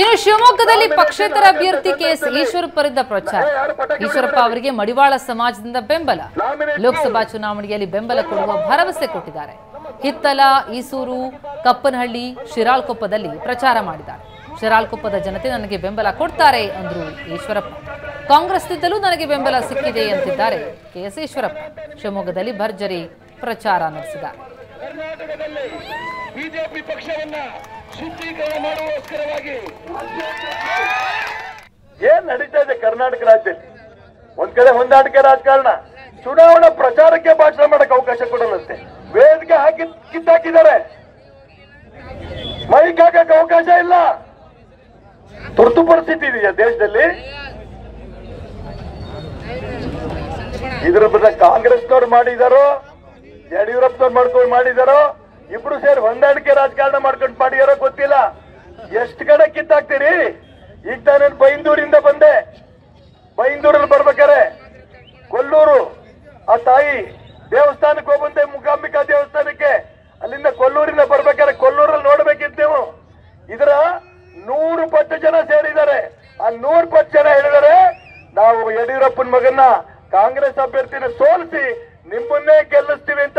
ಇನ್ನು ಶಿವಮೊಗ್ಗದಲ್ಲಿ ಪಕ್ಷೇತರ ಅಭ್ಯರ್ಥಿ ಕೆಎಸ್ ಈಶ್ವರಪ್ಪ ವಿರುದ್ಧ ಪ್ರಚಾರ. ಈಶ್ವರಪ್ಪ ಅವರಿಗೆ ಮಡಿವಾಳ ಸಮಾಜದಿಂದ ಬೆಂಬಲ. ಲೋಕಸಭಾ ಚುನಾವಣೆಯಲ್ಲಿ ಬೆಂಬಲ ಕೊಡುವ ಭರವಸೆ ಕೊಟ್ಟಿದ್ದಾರೆ. ಹಿತ್ತಲ, ಈಸೂರು, ಕಪ್ಪನಹಳ್ಳಿ, ಶಿರಾಳ್ಕೊಪ್ಪದಲ್ಲಿ ಪ್ರಚಾರ ಮಾಡಿದ್ದಾರೆ. ಶಿರಾಳ್ಕೊಪ್ಪದ ಜನತೆ ನನಗೆ ಬೆಂಬಲ ಕೊಡ್ತಾರೆ ಅಂದ್ರು ಈಶ್ವರಪ್ಪ. ಕಾಂಗ್ರೆಸ್ನಿಂದಲೂ ನನಗೆ ಬೆಂಬಲ ಸಿಕ್ಕಿದೆ ಅಂತಿದ್ದಾರೆ ಕೆಎಸ್ ಈಶ್ವರಪ್ಪ. ಶಿವಮೊಗ್ಗದಲ್ಲಿ ಭರ್ಜರಿ ಪ್ರಚಾರ ನಡೆಸಿದ್ದಾರೆ. ಶುದ್ಧೀಕರಣ ಮಾಡುವೋಸ್ಕರವಾಗಿ ಏನ್ ನಡೀತಾ ಇದೆ ಕರ್ನಾಟಕ ರಾಜ್ಯದಲ್ಲಿ? ಒಂದ್ ಕಡೆ ಹೊಂದಾಣಿಕೆ ರಾಜಕಾರಣ, ಚುನಾವಣಾ ಪ್ರಚಾರಕ್ಕೆ ಭಾಷಣ ಮಾಡಕ್ ಅವಕಾಶ ಕೊಡಲ್ಲಂತೆ. ವೇದಿಕೆ ಹಾಕಿ ಕಿತ್ತಾಕಿದ್ದಾರೆ. ಮೈಕ್ ಹಾಕಕ್ ಅವಕಾಶ ಇಲ್ಲ. ತುರ್ತು ಪರಿಸ್ಥಿತಿ ಇದೆಯಾ ದೇಶದಲ್ಲಿ? ಇದ್ರ ಬದಲ ಕಾಂಗ್ರೆಸ್ನವ್ರು ಮಾಡಿದಾರೋ, ಯಡಿಯೂರಪ್ಪನವ್ರು ಮಾಡ್ಕೊಂಡು ಮಾಡಿದಾರೋ, ಇಬ್ರು ಸೇರಿ ಹೊಂದಾಣಿಕೆ ರಾಜಕಾರಣ ಮಾಡ್ಕೊಂಡು ಎಷ್ಟು ಕಡೆ ಕಿತ್ತಾಕ್ತೀರಿ? ಈಗ ನಾನು ಬೈಂದೂರಿಂದ ಬಂದೆ. ಬೈಂದೂರಲ್ಲಿ ಬರ್ಬೇಕಾರೆ ಕೊಲ್ಲೂರು, ಆ ತಾಯಿ ದೇವಸ್ಥಾನಕ್ಕೆ ಹೋಗ್ಬಂದೆ ಮುಖಾಂಬಿಕಾ ದೇವಸ್ಥಾನಕ್ಕೆ. ಅಲ್ಲಿಂದ ಕೊಲ್ಲೂರಿಂದ ಬರ್ಬೇಕಾರೆ ಕೊಲ್ಲೂರಲ್ಲಿ ನೋಡ್ಬೇಕಿತ್ತು ನೀವು. ಇದರ ನೂರು ಪಟ್ಟು ಜನ ಸೇರಿದ್ದಾರೆ. ಆ ನೂರು ಪಟ್ಟು ಜನ ಹೇಳಿದ್ದಾರೆ ನಾವು ಯಡಿಯೂರಪ್ಪನ ಮಗನ್ನ ಕಾಂಗ್ರೆಸ್ ಅಭ್ಯರ್ಥಿನ ಸೋಲಿಸಿ ನಿಮ್ಮನ್ನೇ ಗೆಲ್ಲಿಸ್ತೀವಿ ಅಂತ